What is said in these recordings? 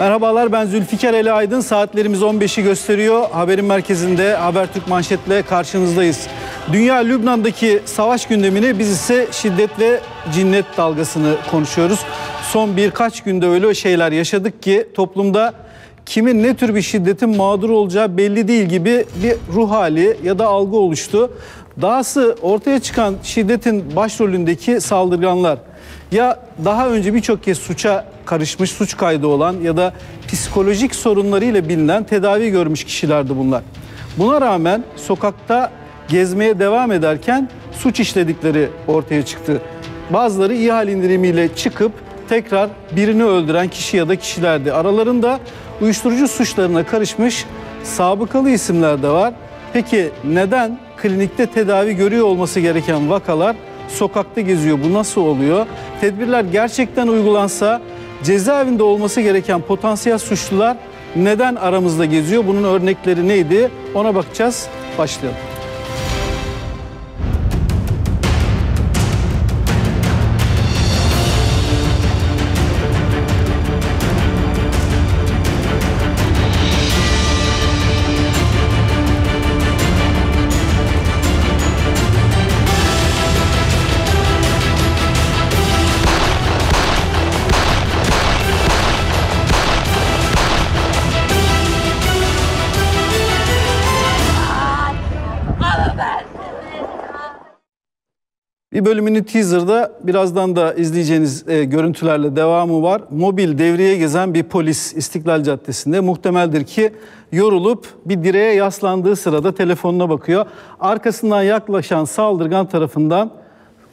Merhabalar ben Zülfikar Eli Aydın. Saatlerimiz 15'i gösteriyor. Haberin merkezinde Habertürk manşetle karşınızdayız. Dünya Lübnan'daki savaş gündemini biz ise şiddet ve cinnet dalgasını konuşuyoruz. Son birkaç günde öyle şeyler yaşadık ki toplumda kimin ne tür bir şiddetin mağdur olacağı belli değil gibi bir ruh hali ya da algı oluştu. Dahası ortaya çıkan şiddetin başrolündeki saldırganlar ya daha önce birçok kez suça karışmış, suç kaydı olan ya da psikolojik sorunlarıyla bilinen tedavi görmüş kişilerdi bunlar. Buna rağmen sokakta gezmeye devam ederken suç işledikleri ortaya çıktı. Bazıları ihal indirimiyle çıkıp tekrar birini öldüren kişi ya da kişilerdi. Aralarında uyuşturucu suçlarına karışmış sabıkalı isimler de var. Peki neden klinikte tedavi görüyor olması gereken vakalar sokakta geziyor? Bu nasıl oluyor? Tedbirler gerçekten uygulansa cezaevinde olması gereken potansiyel suçlular neden aramızda geziyor? Bunun örnekleri neydi? Ona bakacağız. Başlayalım. Bir bölümünün teaser'da birazdan da izleyeceğiniz e, görüntülerle devamı var. Mobil devreye gezen bir polis İstiklal Caddesi'nde muhtemeldir ki yorulup bir direğe yaslandığı sırada telefonuna bakıyor. Arkasından yaklaşan saldırgan tarafından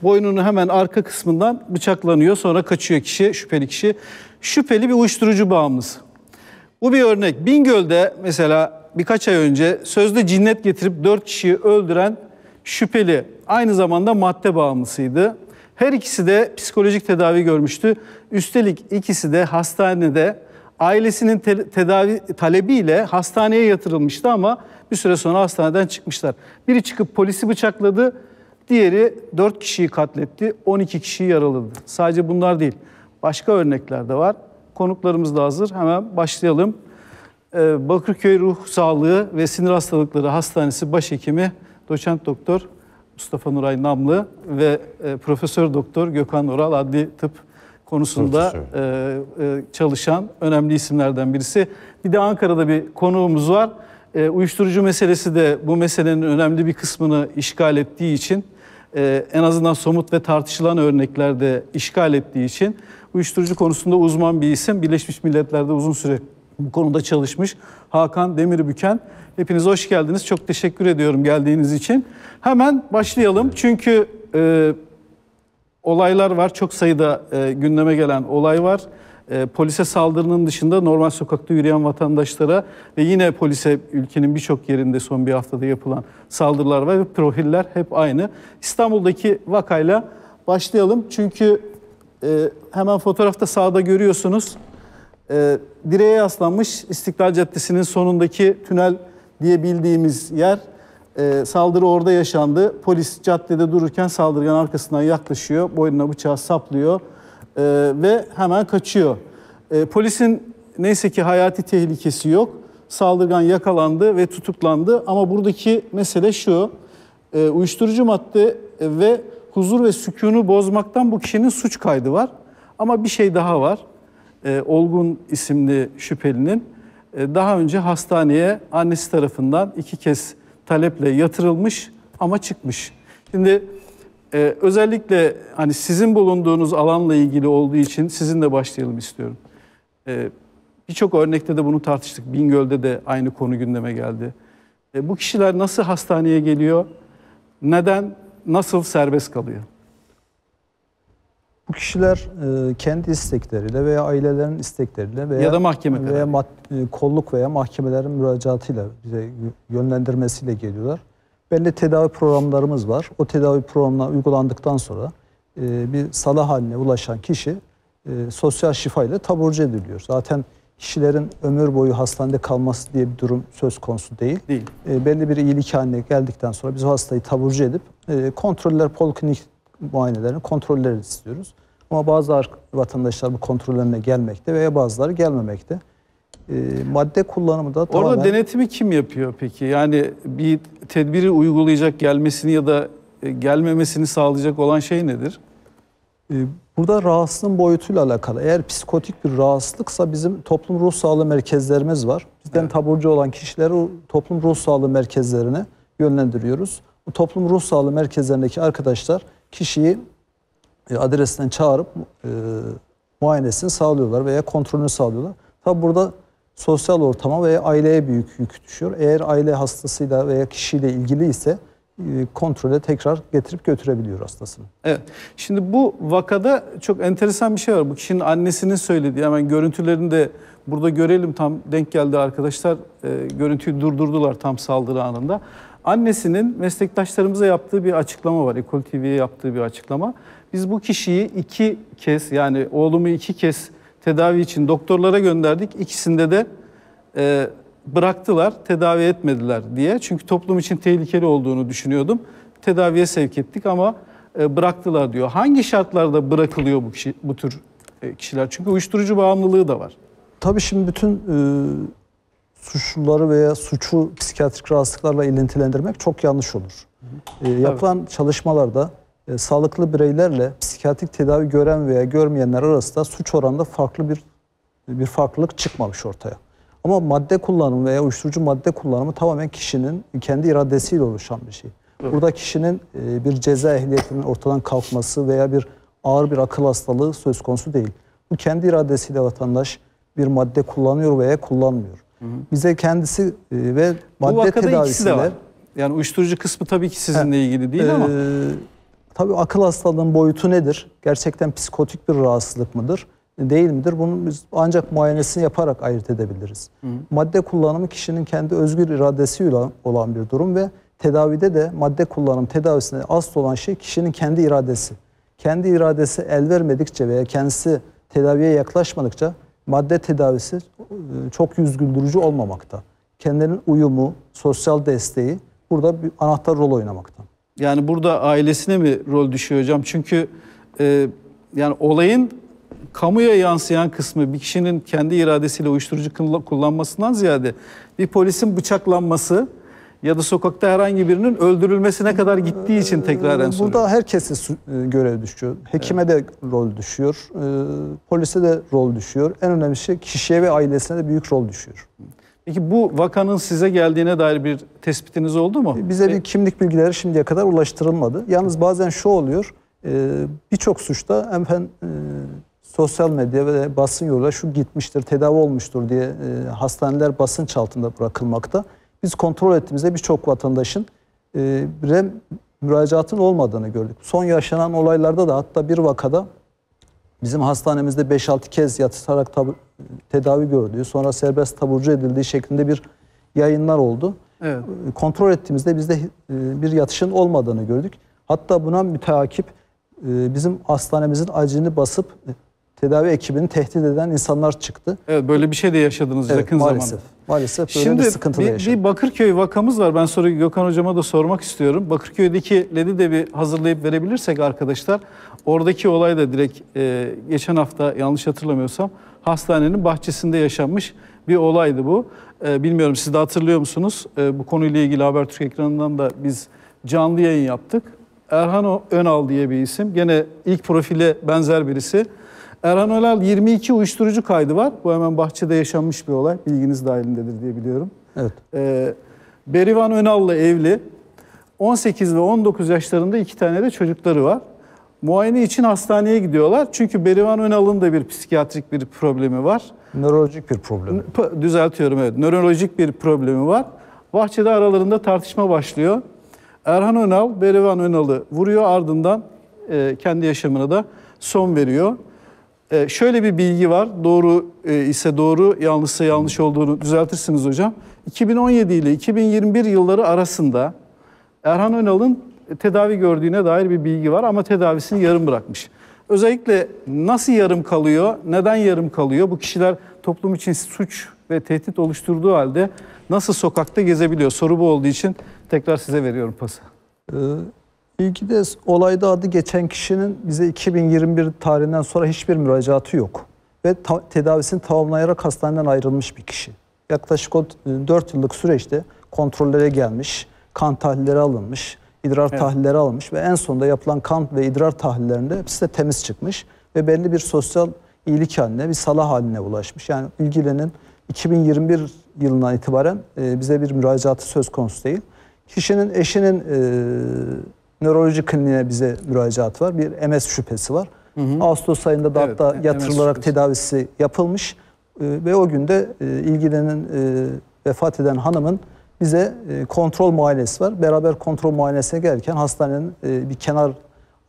boynunu hemen arka kısmından bıçaklanıyor. Sonra kaçıyor kişi, şüpheli kişi. Şüpheli bir uyuşturucu bağımlısı. Bu bir örnek. Bingöl'de mesela birkaç ay önce sözde cinnet getirip dört kişiyi öldüren şüpheli aynı zamanda madde bağımlısıydı. Her ikisi de psikolojik tedavi görmüştü. Üstelik ikisi de hastanede ailesinin te- tedavi talebiyle hastaneye yatırılmıştı ama bir süre sonra hastaneden çıkmışlar. Biri çıkıp polisi bıçakladı, diğeri 4 kişiyi katletti, 12 kişiyi yaraladı. Sadece bunlar değil, başka örnekler de var. Konuklarımız da hazır, hemen başlayalım. Ee, Bakırköy Ruh Sağlığı ve Sinir Hastalıkları Hastanesi Başhekimi Doçent Doktor Mustafa Nuray Namlı ve e, Profesör Doktor Gökhan Oral adli tıp konusunda e, e, çalışan önemli isimlerden birisi. Bir de Ankara'da bir konuğumuz var. E, uyuşturucu meselesi de bu meselenin önemli bir kısmını işgal ettiği için e, en azından somut ve tartışılan örneklerde işgal ettiği için uyuşturucu konusunda uzman bir isim. Birleşmiş Milletler'de uzun süre bu konuda çalışmış Hakan Demirbüken. Hepiniz hoş geldiniz. Çok teşekkür ediyorum geldiğiniz için. Hemen başlayalım. Çünkü e, olaylar var. Çok sayıda e, gündeme gelen olay var. E, polise saldırının dışında normal sokakta yürüyen vatandaşlara ve yine polise ülkenin birçok yerinde son bir haftada yapılan saldırılar var ve profiller hep aynı. İstanbul'daki vakayla başlayalım. Çünkü e, hemen fotoğrafta sağda görüyorsunuz. E, direğe yaslanmış İstiklal Caddesi'nin sonundaki tünel diye bildiğimiz yer. E, saldırı orada yaşandı. Polis caddede dururken saldırgan arkasından yaklaşıyor. Boynuna bıçağı saplıyor e, ve hemen kaçıyor. E, polisin neyse ki hayati tehlikesi yok. Saldırgan yakalandı ve tutuklandı. Ama buradaki mesele şu. E, uyuşturucu madde ve huzur ve sükunu bozmaktan bu kişinin suç kaydı var. Ama bir şey daha var. E, Olgun isimli şüphelinin e, daha önce hastaneye annesi tarafından iki kez taleple yatırılmış ama çıkmış. Şimdi e, özellikle hani sizin bulunduğunuz alanla ilgili olduğu için sizinle başlayalım istiyorum. E, Birçok örnekte de bunu tartıştık. Bingöl'de de aynı konu gündeme geldi. Bu kişiler nasıl hastaneye geliyor? Neden, nasıl serbest kalıyor? Bu kişiler e, kendi istekleriyle veya ailelerin istekleriyle veya Ya da mahkeme veya mad- e, kolluk veya mahkemelerin müracaatıyla bize yönlendirmesiyle geliyorlar. Belli tedavi programlarımız var. O tedavi programına uygulandıktan sonra e, bir salah haline ulaşan kişi e, sosyal şifa ile taburcu ediliyor. Zaten kişilerin ömür boyu hastanede kalması diye bir durum söz konusu değil. Değil. E, belli bir iyilik haline geldikten sonra biz hastayı taburcu edip e, kontroller, poliklinik muayenelerini, kontrolleri istiyoruz. Ama bazı ar- vatandaşlar bu kontrollerine gelmekte veya bazıları gelmemekte. E, madde kullanımı da Orada tamamen... denetimi kim yapıyor peki? Yani bir tedbiri uygulayacak gelmesini ya da e, gelmemesini sağlayacak olan şey nedir? Ee, Burada rahatsızlığın boyutuyla alakalı. Eğer psikotik bir rahatsızlıksa bizim toplum ruh sağlığı merkezlerimiz var. Bizden Evet. taburcu olan kişileri o toplum ruh sağlığı merkezlerine yönlendiriyoruz. Bu toplum ruh sağlığı merkezlerindeki arkadaşlar kişiyi e, adresinden çağırıp e, muayenesini sağlıyorlar veya kontrolünü sağlıyorlar. Tabi burada sosyal ortama veya aileye büyük yük düşüyor. Eğer aile hastasıyla veya kişiyle ilgili ise e, kontrole tekrar getirip götürebiliyor hastasını. Evet. Şimdi bu vakada çok enteresan bir şey var. Bu kişinin annesinin söylediği hemen görüntülerini de burada görelim. Tam denk geldi arkadaşlar. E, görüntüyü durdurdular tam saldırı anında. Annesinin meslektaşlarımıza yaptığı bir açıklama var. Ekol TV'ye yaptığı bir açıklama. Biz bu kişiyi iki kez yani oğlumu iki kez tedavi için doktorlara gönderdik. İkisinde de e, bıraktılar, tedavi etmediler diye. Çünkü toplum için tehlikeli olduğunu düşünüyordum. Tedaviye sevk ettik ama e, bıraktılar diyor. Hangi şartlarda bırakılıyor bu kişi, bu tür e, kişiler? Çünkü uyuşturucu bağımlılığı da var. Tabii şimdi bütün e, suçluları veya suçu psikiyatrik rahatsızlıklarla ilintilendirmek çok yanlış olur. E, yapılan çalışmalarda e, sağlıklı bireylerle psikiyatrik tedavi gören veya görmeyenler arasında suç oranında farklı bir bir farklılık çıkmamış ortaya. Ama madde kullanımı veya uyuşturucu madde kullanımı tamamen kişinin kendi iradesiyle oluşan bir şey. Burada kişinin e, bir ceza ehliyetinin ortadan kalkması veya bir ağır bir akıl hastalığı söz konusu değil. Bu kendi iradesiyle vatandaş bir madde kullanıyor veya kullanmıyor. Bize kendisi e, ve madde tedavisiyle. Yani uyuşturucu kısmı tabii ki sizinle ilgili değil ama ee, tabii akıl hastalığının boyutu nedir? Gerçekten psikotik bir rahatsızlık mıdır? Değil midir? Bunu biz ancak muayenesini yaparak ayırt edebiliriz. Madde kullanımı kişinin kendi özgür iradesiyle olan bir durum ve tedavide de madde kullanım tedavisinde asıl olan şey kişinin kendi iradesi. Kendi iradesi el vermedikçe veya kendisi tedaviye yaklaşmadıkça madde tedavisi e, çok yüz güldürücü olmamakta. Kendinin uyumu, sosyal desteği burada bir anahtar rol oynamakta. Yani burada ailesine mi rol düşüyor hocam? Çünkü e, yani olayın kamuya yansıyan kısmı bir kişinin kendi iradesiyle uyuşturucu kullan- kullanmasından ziyade bir polisin bıçaklanması ya da sokakta herhangi birinin öldürülmesine kadar gittiği için tekraren soruyorum. Burada herkese e, görev düşüyor. Hekime de rol düşüyor. e, Polise de rol düşüyor. En önemli şey kişiye ve ailesine de büyük rol düşüyor. Peki bu vakanın size geldiğine dair bir tespitiniz oldu mu? Bize bir kimlik bilgileri şimdiye kadar ulaştırılmadı. Yalnız bazen şu oluyor. e, Birçok suçta hemen e, sosyal medya ve basın yoluyla şu gitmiştir, tedavi olmuştur diye e, hastaneler basınç altında bırakılmakta. Biz kontrol ettiğimizde birçok vatandaşın e, REM müracaatın olmadığını gördük. Son yaşanan olaylarda da hatta bir vakada bizim hastanemizde 5-6 kez yatırarak tedavi gördüğü, sonra serbest taburcu edildiği şeklinde bir yayınlar oldu. Evet. Kontrol ettiğimizde bizde e, bir yatışın olmadığını gördük. Hatta buna müteakip e, bizim hastanemizin acilini basıp e, tedavi ekibini tehdit eden insanlar çıktı. Evet böyle bir şey de yaşadınız Evet, yakın maalesef. zamanda. Maalesef böyle Şimdi bir sıkıntı da bir, yaşadık. bir Bakırköy vakamız var. Ben sonra Gökhan Hocama da sormak istiyorum. Bakırköy'dekileri de bir hazırlayıp verebilirsek arkadaşlar. Oradaki olay da direkt e, geçen hafta yanlış hatırlamıyorsam hastanenin bahçesinde yaşanmış bir olaydı bu. E, bilmiyorum siz de hatırlıyor musunuz? E, bu konuyla ilgili Habertürk ekranından da biz canlı yayın yaptık. Erhan Önal diye bir isim. Gene ilk profile benzer birisi. Erhan Önal 22 uyuşturucu kaydı var. Bu hemen bahçede yaşanmış bir olay. Bilginiz dahilindedir diye biliyorum. Evet. Ee, Berivan Önal'la evli. 18 ve 19 yaşlarında iki tane de çocukları var. Muayene için hastaneye gidiyorlar. Çünkü Berivan Önal'ın da bir psikiyatrik bir problemi var. Nörolojik bir problem. P- Düzeltiyorum evet. Nörolojik bir problemi var. Bahçede aralarında tartışma başlıyor. Erhan Önal, Berivan Önal'ı vuruyor ardından e, kendi yaşamına da son veriyor. E, şöyle bir bilgi var. Doğru e, ise doğru, yanlışsa yanlış olduğunu düzeltirsiniz hocam. 2017 ile 2021 yılları arasında Erhan Önal'ın tedavi gördüğüne dair bir bilgi var ama tedavisini yarım bırakmış. Özellikle nasıl yarım kalıyor, neden yarım kalıyor? Bu kişiler toplum için suç ve tehdit oluşturduğu halde nasıl sokakta gezebiliyor? Soru bu olduğu için tekrar size veriyorum pası. Ee, İlgide olayda adı geçen kişinin bize 2021 tarihinden sonra hiçbir müracaatı yok. ve ta- tedavisini tamamlayarak hastaneden ayrılmış bir kişi. Yaklaşık o 4 yıllık süreçte kontrollere gelmiş, kan tahlilleri alınmış, idrar tahlilleri alınmış ve en sonunda yapılan kan ve idrar tahlillerinde hepsi de temiz çıkmış ve belli bir sosyal iyilik haline, bir salah haline ulaşmış. Yani ilgilenin 2021 yılından itibaren e, bize bir müracaatı söz konusu değil. Kişinin eşinin e, nöroloji kliniğine bize müracaat var. Bir MS şüphesi var. Ağustos ayında da Evet, hatta yatırılarak tedavisi yapılmış. E, ve o günde e, ilgilenin e, vefat eden hanımın bize e, kontrol muayenesi var. Beraber kontrol muayenesine gelirken hastanenin e, bir kenar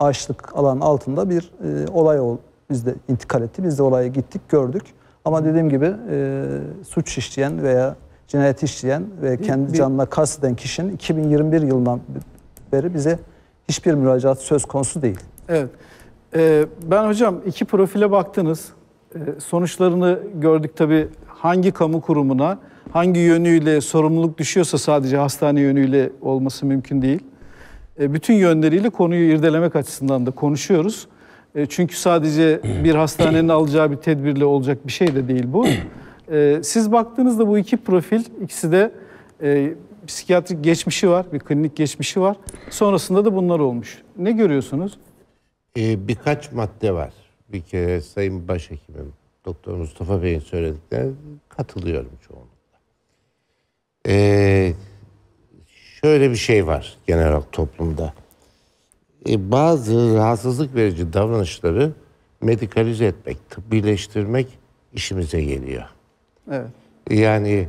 ağaçlık alanın altında bir e, olay oldu. Biz de intikal etti. Biz de olaya gittik, gördük. Ama dediğim gibi e, suç işleyen veya cinayet işleyen ve kendi bir- canına kasteden kişinin 2021 yılından beri bize hiçbir müracaat söz konusu değil. Evet. Ee, ben hocam iki profile baktınız. Ee, sonuçlarını gördük tabii hangi kamu kurumuna, hangi yönüyle sorumluluk düşüyorsa sadece hastane yönüyle olması mümkün değil. Ee, bütün yönleriyle konuyu irdelemek açısından da konuşuyoruz. Ee, çünkü sadece bir hastanenin alacağı bir tedbirle olacak bir şey de değil bu. Ee, siz baktığınızda bu iki profil, ikisi de e, psikiyatrik geçmişi var, bir klinik geçmişi var. Sonrasında da bunlar olmuş. Ne görüyorsunuz? Ee, birkaç madde var. Bir kere Sayın Başhekimim Doktor Mustafa Bey'in söylediklerine katılıyorum çoğunlukla. Ee, şöyle bir şey var genel olarak toplumda. Ee, bazı rahatsızlık verici davranışları medikalize etmek, tıbbileştirmek işimize geliyor. Evet. Yani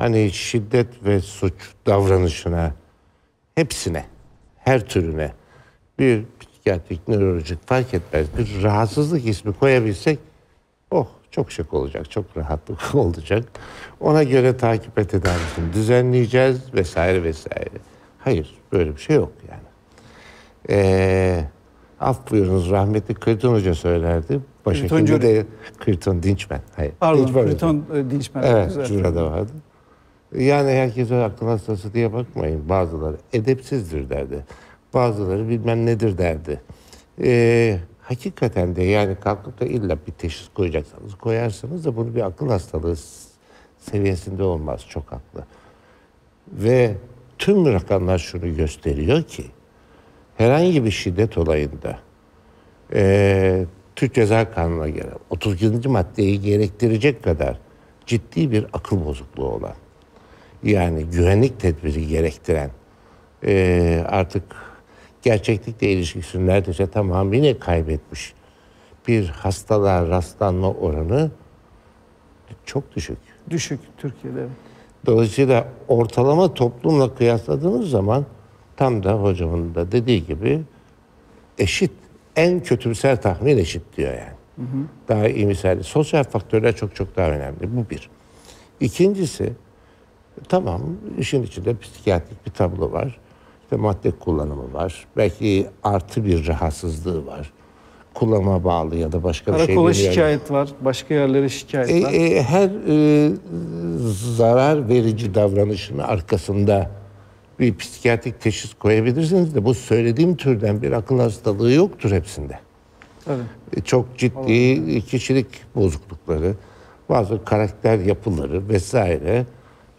hani şiddet ve suç davranışına hepsine, her türüne bir psikiyatrik, nörolojik fark etmez bir rahatsızlık ismi koyabilsek oh çok şık olacak, çok rahatlık olacak. Ona göre takip et tedavisini düzenleyeceğiz vesaire vesaire. Hayır böyle bir şey yok yani. Ee, af buyurunuz rahmetli Kırtın Hoca söylerdi. Başhekimde Kırton de Kırtın Dinçmen. Hayır. Pardon, Dinçmen. Kriton e, Dinçmen. Evet, şurada vardı. Yani herkese akıl hastası diye bakmayın. Bazıları edepsizdir derdi. Bazıları bilmem nedir derdi. Ee, hakikaten de yani kalkıp da illa bir teşhis koyacaksanız koyarsınız da bunu bir akıl hastalığı seviyesinde olmaz. Çok haklı. Ve tüm rakamlar şunu gösteriyor ki herhangi bir şiddet olayında eee Türk Ceza Kanunu'na göre 32. maddeyi gerektirecek kadar ciddi bir akıl bozukluğu olan yani güvenlik tedbiri gerektiren eee, artık gerçeklikle ilişkisini neredeyse tamamıyla kaybetmiş bir hastalığa rastlanma oranı çok düşük. Düşük Türkiye'de. Dolayısıyla ortalama toplumla kıyasladığınız zaman tam da hocamın da dediği gibi eşit. En kötümser tahmin eşit diyor yani. Daha iyi misali. Sosyal faktörler çok çok daha önemli. Bu bir. İkincisi tamam işin içinde psikiyatrik bir tablo var. İşte madde kullanımı var. Belki artı bir rahatsızlığı var. Kullanıma bağlı ya da başka bir şey Karakola şikayet var, başka yerlere şikayet E, var. e, her e, zarar verici davranışın arkasında bir psikiyatrik teşhis koyabilirsiniz de bu söylediğim türden bir akıl hastalığı yoktur hepsinde. Tabii. E, çok ciddi kişilik bozuklukları, bazı karakter yapıları vesaire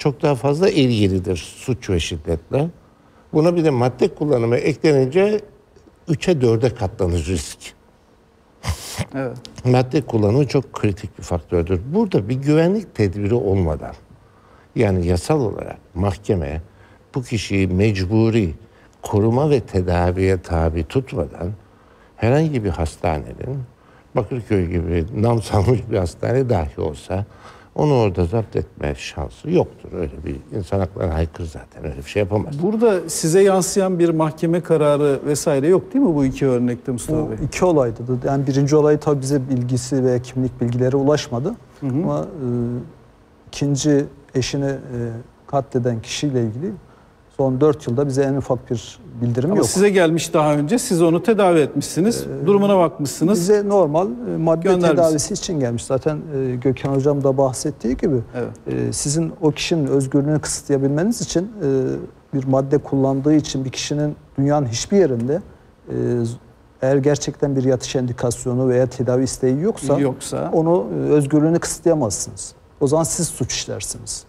çok daha fazla ilgilidir suç ve şiddetle. Buna bir de madde kullanımı eklenince 3'e 4'e katlanır risk. Evet. Madde kullanımı çok kritik bir faktördür. Burada bir güvenlik tedbiri olmadan yani yasal olarak mahkeme bu kişiyi mecburi koruma ve tedaviye tabi tutmadan herhangi bir hastanenin Bakırköy gibi nam salmış bir hastane dahi olsa onu orada zapt etme şansı yoktur. Öyle bir insan haklarına aykırı zaten öyle bir şey yapamaz. Burada size yansıyan bir mahkeme kararı vesaire yok değil mi bu iki örnekte Mustafa Bu Bey? iki olaydı da. Yani birinci olay tabii bize bilgisi ve kimlik bilgileri ulaşmadı. Ama e, ikinci eşini e, katleden kişiyle ilgili son dört yılda bize en ufak bir bildirim Ama yok. size gelmiş daha önce, siz onu tedavi etmişsiniz, durumuna bakmışsınız. Bize normal e, madde tedavisi için gelmiş. Zaten e, Gökhan Hocam da bahsettiği gibi Evet. e, sizin o kişinin özgürlüğünü kısıtlayabilmeniz için e, bir madde kullandığı için bir kişinin dünyanın hiçbir yerinde e, Eğer gerçekten bir yatış endikasyonu veya tedavi isteği yoksa, Yoksa. onu özgürlüğünü kısıtlayamazsınız. O zaman siz suç işlersiniz.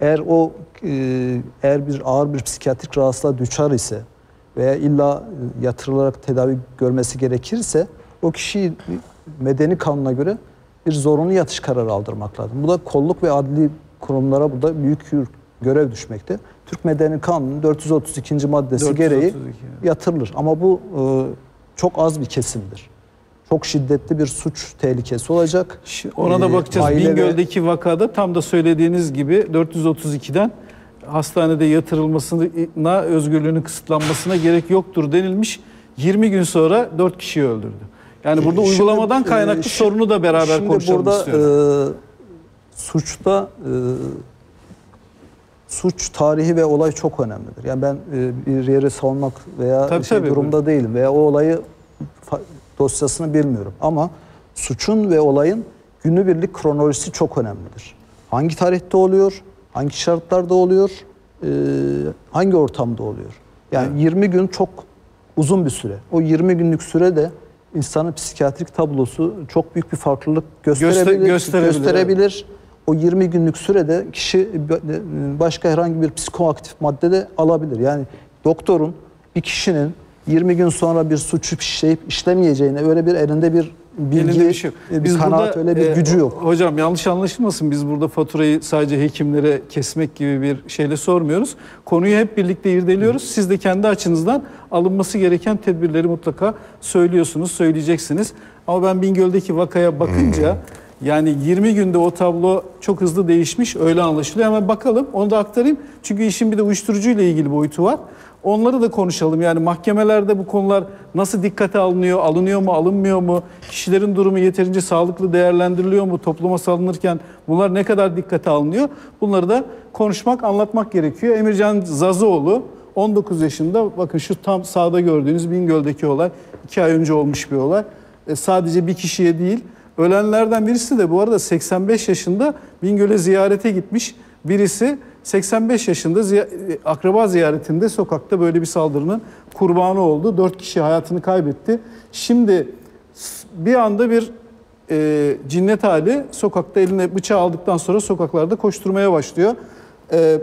Eğer o e, eğer bir ağır bir psikiyatrik rahatsızlığa düşer ise veya illa e, yatırılarak tedavi görmesi gerekirse o kişiyi medeni kanuna göre bir zorunlu yatış kararı aldırmak lazım. Bu da kolluk ve adli kurumlara burada büyük görev düşmekte. Türk Medeni Kanunu'nun 432. maddesi 432, gereği yatırılır. Ama bu e, çok az bir kesimdir. Çok şiddetli bir suç tehlikesi olacak. Ona da Ee, bakacağız. aile ve- Bingöl'deki vakada tam da söylediğiniz gibi 432'den hastanede yatırılmasına, özgürlüğünün kısıtlanmasına gerek yoktur denilmiş. 20 gün sonra 4 kişiyi öldürdü. Yani burada Şimdi, uygulamadan e, kaynaklı şi- sorunu da beraber Şimdi konuşalım burada istiyorum. e, suçta e, suç tarihi ve olay çok önemlidir. Yani ben e, bir yeri savunmak veya Tabii, şey tabii, durumda değilim veya o olayı dosyasını bilmiyorum. Ama suçun ve olayın günübirlik kronolojisi çok önemlidir. Hangi tarihte oluyor? Hangi şartlarda oluyor? e, hangi ortamda oluyor? Yani 20 gün çok uzun bir süre. O 20 günlük sürede insanın psikiyatrik tablosu çok büyük bir farklılık gösterebilir. gösterebilir, gösterebilir. O 20 günlük sürede kişi başka herhangi bir psikoaktif madde de alabilir. Yani doktorun bir kişinin 20 gün sonra bir suçu işleyip işlemeyeceğine öyle bir elinde bir bilgi, Elinde bir şey yok. bir Biz kanaat burada, öyle bir e, gücü yok. Hocam yanlış anlaşılmasın. Biz burada faturayı sadece hekimlere kesmek gibi bir şeyle sormuyoruz. Konuyu hep birlikte irdeliyoruz. Siz de kendi açınızdan alınması gereken tedbirleri mutlaka söylüyorsunuz, söyleyeceksiniz. Ama ben Bingöl'deki vakaya bakınca yani 20 günde o tablo çok hızlı değişmiş. Öyle anlaşılıyor. Hemen bakalım. Onu da aktarayım. Çünkü işin bir de uyuşturucu ile ilgili boyutu var. Onları da konuşalım. Yani mahkemelerde bu konular nasıl dikkate alınıyor, alınıyor mu, alınmıyor mu? Kişilerin durumu yeterince sağlıklı değerlendiriliyor mu? Topluma salınırken bunlar ne kadar dikkate alınıyor? Bunları da konuşmak, anlatmak gerekiyor. Emircan Zazıoğlu 19 yaşında. Bakın şu tam sağda gördüğünüz Bingöl'deki olay. 2 ay önce olmuş bir olay. E, sadece bir kişiye değil. Ölenlerden birisi de bu arada 85 yaşında Bingöl'e ziyarete gitmiş. Birisi 85 yaşında e, akraba ziyaretinde sokakta böyle bir saldırının kurbanı oldu. 4 kişi hayatını kaybetti. Şimdi bir anda bir e, cinnet hali sokakta eline bıçağı aldıktan sonra sokaklarda koşturmaya başlıyor. E,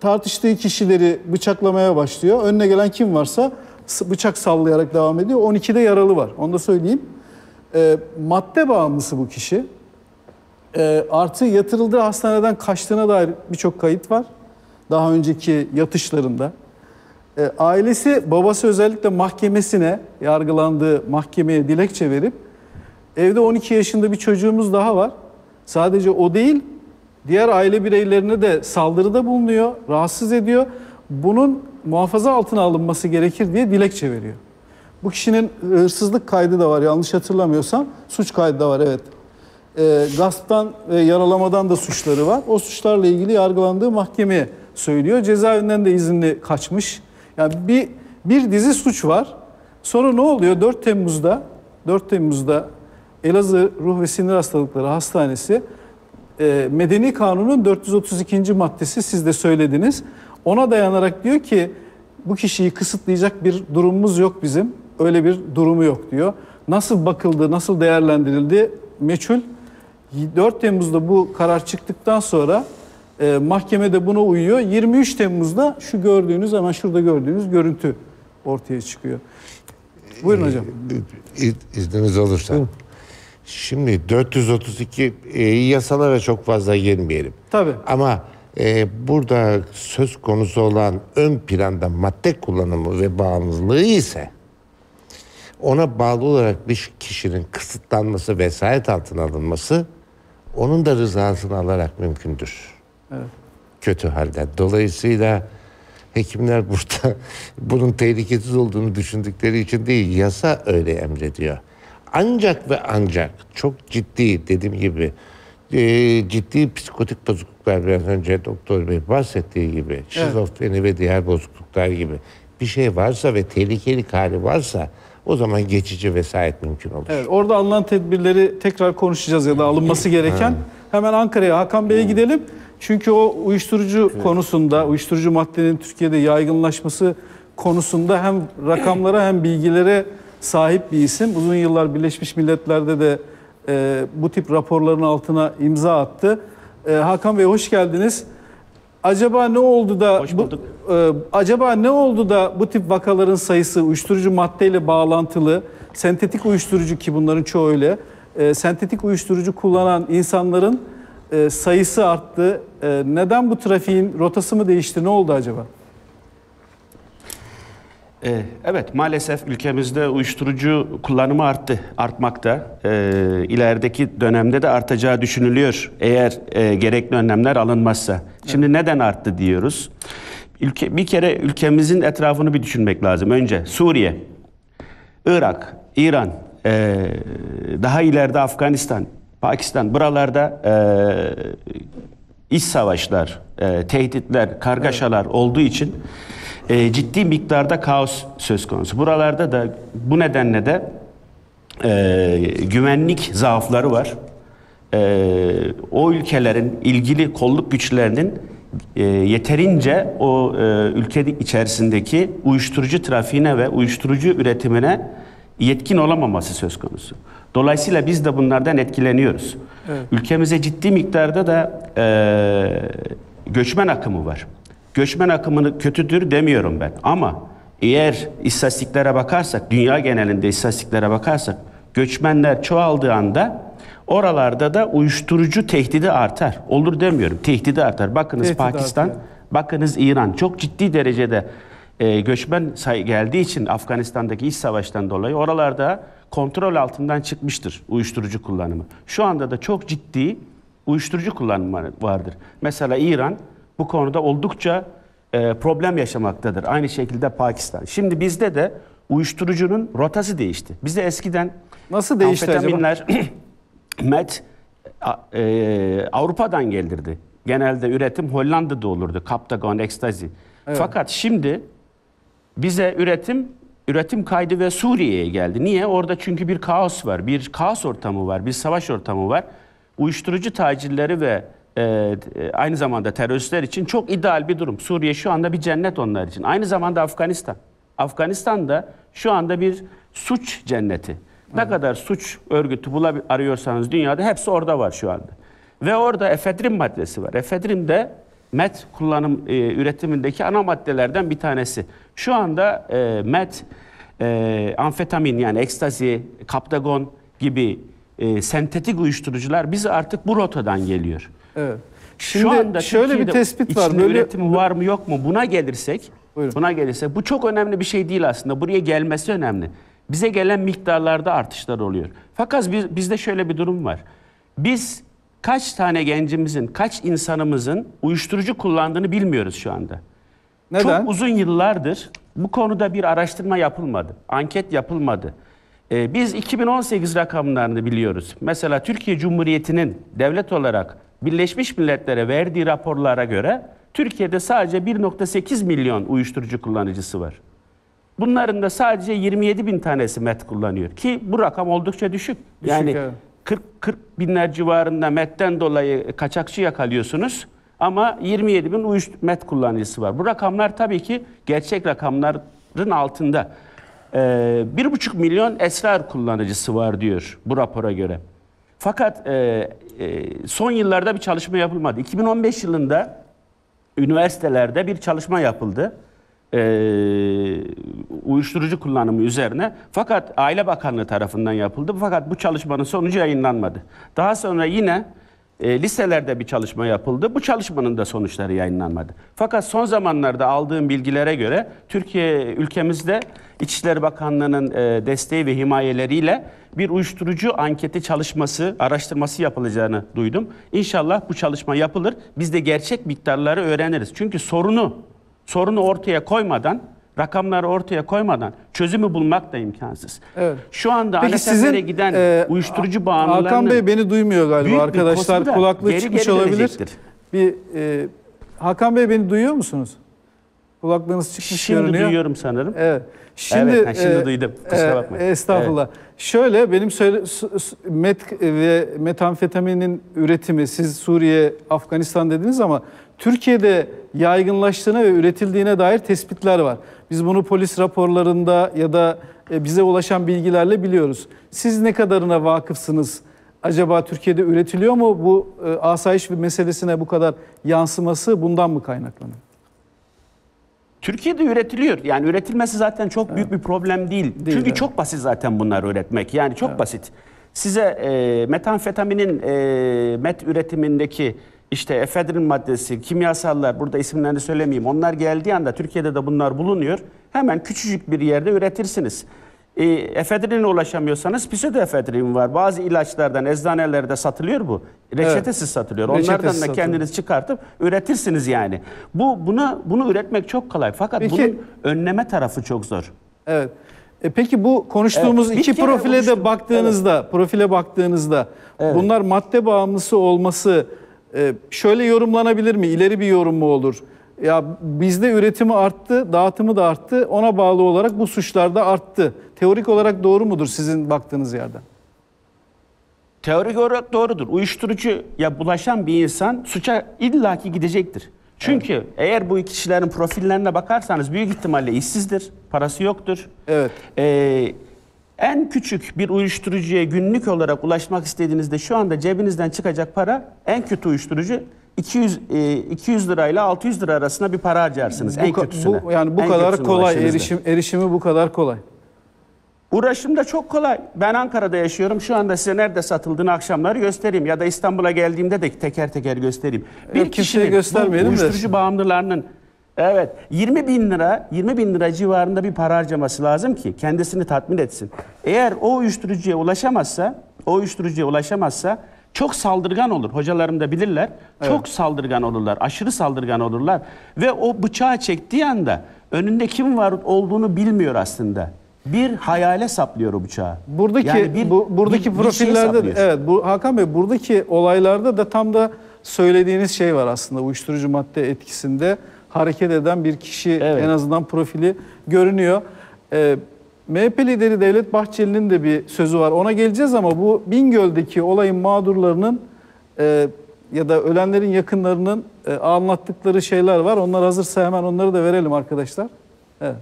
tartıştığı kişileri bıçaklamaya başlıyor. Önüne gelen kim varsa bıçak sallayarak devam ediyor. 12'de yaralı var. Onu da söyleyeyim. E, madde bağımlısı bu kişi. E, artı yatırıldığı hastaneden kaçtığına dair birçok kayıt var. Daha önceki yatışlarında. E, ailesi babası özellikle mahkemesine yargılandığı mahkemeye dilekçe verip evde 12 yaşında bir çocuğumuz daha var. Sadece o değil diğer aile bireylerine de saldırıda bulunuyor, rahatsız ediyor. Bunun muhafaza altına alınması gerekir diye dilekçe veriyor. Bu kişinin hırsızlık kaydı da var yanlış hatırlamıyorsam. Suç kaydı da var evet. E, gasptan ve yaralamadan da suçları var. O suçlarla ilgili yargılandığı mahkemeye söylüyor. Cezaevinden de izinli kaçmış. Yani bir bir dizi suç var. Sonra ne oluyor? 4 Temmuz'da 4 Temmuz'da Elazığ Ruh ve Sinir Hastalıkları Hastanesi e, Medeni Kanun'un 432. maddesi siz de söylediniz. Ona dayanarak diyor ki bu kişiyi kısıtlayacak bir durumumuz yok bizim. Öyle bir durumu yok diyor. Nasıl bakıldı, nasıl değerlendirildi meçhul. 4 Temmuz'da bu karar çıktıktan sonra e, mahkemede buna uyuyor. 23 Temmuz'da şu gördüğünüz hemen şurada gördüğünüz görüntü ortaya çıkıyor. Buyurun hocam. İ- İzniniz olursa. Şimdi 432 e, yasalara çok fazla girmeyelim. Tabii. Ama e, burada söz konusu olan ön planda madde kullanımı ve bağımlılığı ise ona bağlı olarak bir kişinin kısıtlanması, vesayet altına alınması onun da rızasını alarak mümkündür. Kötü halde. Dolayısıyla hekimler burada bunun tehlikesiz olduğunu düşündükleri için değil, yasa öyle emrediyor. Ancak ve ancak çok ciddi dediğim gibi e, ciddi psikotik bozukluklar biraz önce doktor bey bahsettiği gibi şizofreni ve diğer bozukluklar gibi bir şey varsa ve tehlikeli hali varsa o zaman geçici vesayet mümkün olur. Evet, orada alınan tedbirleri tekrar konuşacağız ya da alınması gereken. Hemen Ankara'ya Hakan Bey'e gidelim. Çünkü o uyuşturucu konusunda, uyuşturucu maddenin Türkiye'de yaygınlaşması konusunda hem rakamlara hem bilgilere sahip bir isim. Uzun yıllar Birleşmiş Milletler'de de e, bu tip raporların altına imza attı. E, Hakan Bey hoş geldiniz. Acaba ne oldu da bu, e, acaba ne oldu da bu tip vakaların sayısı uyuşturucu maddeyle bağlantılı, sentetik uyuşturucu ki bunların çoğu öyle, e, sentetik uyuşturucu kullanan insanların e, sayısı arttı. E, neden bu trafiğin rotası mı değişti? Ne oldu acaba? Ee, Evet, maalesef ülkemizde uyuşturucu kullanımı arttı, artmakta. Ee, ilerideki dönemde de artacağı düşünülüyor eğer e, gerekli önlemler alınmazsa. Şimdi neden arttı diyoruz? Ülke, bir kere ülkemizin etrafını bir düşünmek lazım. Önce Suriye, Irak, İran, e, daha ileride Afganistan, Pakistan buralarda e, iç savaşlar, e, tehditler, kargaşalar olduğu için e, ciddi miktarda kaos söz konusu. Buralarda da bu nedenle de e, güvenlik zaafları var. E, o ülkelerin ilgili kolluk güçlerinin e, yeterince o e, ülke içerisindeki uyuşturucu trafiğine ve uyuşturucu üretimine yetkin olamaması söz konusu. Dolayısıyla biz de bunlardan etkileniyoruz. Ülkemize ciddi miktarda da e, göçmen akımı var. Göçmen akımını kötüdür demiyorum ben ama eğer istatistiklere bakarsak, dünya genelinde istatistiklere bakarsak göçmenler çoğaldığı anda oralarda da uyuşturucu tehdidi artar. Olur demiyorum, tehdidi artar. Bakınız Tehdit Pakistan, artıyor. bakınız İran çok ciddi derecede e, göçmen say geldiği için Afganistan'daki iç savaştan dolayı oralarda kontrol altından çıkmıştır uyuşturucu kullanımı. Şu anda da çok ciddi uyuşturucu kullanımı vardır. Mesela İran bu konuda oldukça e, problem yaşamaktadır. Aynı şekilde Pakistan. Şimdi bizde de uyuşturucunun rotası değişti. Bize eskiden Nasıl değişti amfetaminler, met e, Avrupa'dan geldirdi. Genelde üretim Hollanda'da olurdu. Captagon, Ecstasy. Fakat şimdi bize üretim üretim kaydı ve Suriye'ye geldi. Niye? Orada çünkü bir kaos var, bir kaos ortamı var, bir savaş ortamı var. Uyuşturucu tacirleri ve e, e, aynı zamanda teröristler için çok ideal bir durum. Suriye şu anda bir cennet onlar için. Aynı zamanda Afganistan. Afganistan'da şu anda bir suç cenneti. Ne kadar suç örgütü bulabi- arıyorsanız dünyada hepsi orada var şu anda. Ve orada efedrin maddesi var. Efedrin de met kullanım e, üretimindeki ana maddelerden bir tanesi. Şu anda e, met, e, amfetamin yani ekstazi, kaptagon gibi e, sentetik uyuşturucular bize artık bu rotadan geliyor. Evet. Şu Şimdi anda şöyle bir tespit var. Böyle üretimi var mı yok mu buna gelirsek Buyurun. buna gelirse bu çok önemli bir şey değil aslında. Buraya gelmesi önemli. Bize gelen miktarlarda artışlar oluyor. Fakat biz, bizde şöyle bir durum var. Biz kaç tane gencimizin, kaç insanımızın uyuşturucu kullandığını bilmiyoruz şu anda. neden? Çok uzun yıllardır bu konuda bir araştırma yapılmadı. Anket yapılmadı. Ee, biz 2018 rakamlarını biliyoruz. Mesela Türkiye Cumhuriyeti'nin devlet olarak Birleşmiş Milletler'e verdiği raporlara göre Türkiye'de sadece 1.8 milyon uyuşturucu kullanıcısı var. Bunların da sadece 27 bin tanesi met kullanıyor. Ki bu rakam oldukça düşük. Düşük, yani evet. 40, 40 binler civarında metten dolayı kaçakçı yakalıyorsunuz. Ama 27 bin uyuş met kullanıcısı var. Bu rakamlar tabii ki gerçek rakamların altında. Ee, bir buçuk milyon esrar kullanıcısı var diyor bu rapora göre. Fakat e, e, son yıllarda bir çalışma yapılmadı. 2015 yılında üniversitelerde bir çalışma yapıldı. Ee, uyuşturucu kullanımı üzerine. Fakat Aile Bakanlığı tarafından yapıldı. Fakat bu çalışmanın sonucu yayınlanmadı. Daha sonra yine e, liselerde bir çalışma yapıldı. Bu çalışmanın da sonuçları yayınlanmadı. Fakat son zamanlarda aldığım bilgilere göre Türkiye ülkemizde İçişleri Bakanlığı'nın e, desteği ve himayeleriyle bir uyuşturucu anketi çalışması, araştırması yapılacağını duydum. İnşallah bu çalışma yapılır. Biz de gerçek miktarları öğreniriz. Çünkü sorunu sorunu ortaya koymadan, rakamları ortaya koymadan çözümü bulmak da imkansız. Evet. Şu anda sizin giden e, uyuşturucu bağımlılarının Hakan Bey beni duymuyor galiba arkadaşlar. Kulaklığı geri çıkmış geri olabilir. Bir e, Hakan Bey beni duyuyor musunuz? Kulaklığınız çıkmış Şimdi görünüyor. duyuyorum sanırım. Evet. Şimdi, Evet, şimdi duydum. Kusura bakmayın. Estağfurullah. Şöyle benim söyle met ve metamfetaminin üretimi siz Suriye, Afganistan dediniz ama Türkiye'de yaygınlaştığına ve üretildiğine dair tespitler var. Biz bunu polis raporlarında ya da e, bize ulaşan bilgilerle biliyoruz. Siz ne kadarına vakıfsınız? Acaba Türkiye'de üretiliyor mu bu e, asayiş meselesine bu kadar yansıması bundan mı kaynaklanıyor? Türkiye'de üretiliyor. Yani üretilmesi zaten çok büyük bir problem değil. Değil, Çünkü evet. çok basit zaten bunları üretmek. Yani çok basit. Size e, metamfetaminin e, met üretimindeki işte efedrin maddesi, kimyasallar, burada isimlerini söylemeyeyim. Onlar geldiği anda Türkiye'de de bunlar bulunuyor. Hemen küçücük bir yerde üretirsiniz. E, efedrine ulaşamıyorsanız pseudoefedrin var. Bazı ilaçlardan eczanelerde satılıyor bu. Reçetesiz satılıyor. Reçetesiz Onlardan da satılıyor. kendiniz çıkartıp üretirsiniz yani. Bu buna bunu üretmek çok kolay. Fakat Peki- bunun önleme tarafı çok zor. Evet. E peki bu konuştuğumuz Evet, iki profile de baktığınızda, profile baktığınızda bunlar madde bağımlısı olması e, şöyle yorumlanabilir mi? İleri bir yorum mu olur? Ya bizde üretimi arttı, dağıtımı da arttı. Ona bağlı olarak bu suçlar da arttı. Teorik olarak doğru mudur sizin baktığınız yerden? Teorik olarak doğrudur. Uyuşturucuya bulaşan bir insan suça illaki gidecektir. Çünkü eğer bu kişilerin profillerine bakarsanız büyük ihtimalle işsizdir, parası yoktur. Evet. Ee, en küçük bir uyuşturucuya günlük olarak ulaşmak istediğinizde şu anda cebinizden çıkacak para en kötü uyuşturucu 200 e, 200 lirayla 600 lira arasında bir para harcarsınız en Bu ka- kötüsüne. Bu, yani bu En kadar kolay erişim erişimi bu kadar kolay. Uğraşım da çok kolay. Ben Ankara'da yaşıyorum. Şu anda size nerede satıldığını akşamları göstereyim. Ya da İstanbul'a geldiğimde de teker teker göstereyim. Bir Yok, kişinin göstermeyelim bu de. uyuşturucu bağımlılarının evet 20 bin lira 20 bin lira civarında bir para harcaması lazım ki kendisini tatmin etsin. Eğer o uyuşturucuya ulaşamazsa o uyuşturucuya ulaşamazsa çok saldırgan olur. Hocalarım da bilirler. Çok saldırgan olurlar. Aşırı saldırgan olurlar. Ve o bıçağı çektiği anda önünde kim var olduğunu bilmiyor aslında. Bir hayale saplıyor o bıçağı. Buradaki Yani bir- bu buradaki bir- bir şeye profillerde de- saplıyor. evet bu Hakan Bey buradaki olaylarda da tam da söylediğiniz şey var aslında uyuşturucu madde etkisinde hareket eden bir kişi Evet. en azından profili görünüyor. Ee, MHP lideri Devlet Bahçeli'nin de bir sözü var. Ona geleceğiz ama bu Bingöl'deki olayın mağdurlarının e, ya da ölenlerin yakınlarının e, anlattıkları şeyler var. Onlar hazırsa hemen onları da verelim arkadaşlar. Evet.